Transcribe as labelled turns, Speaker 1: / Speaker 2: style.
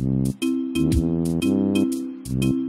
Speaker 1: Mm-hmm.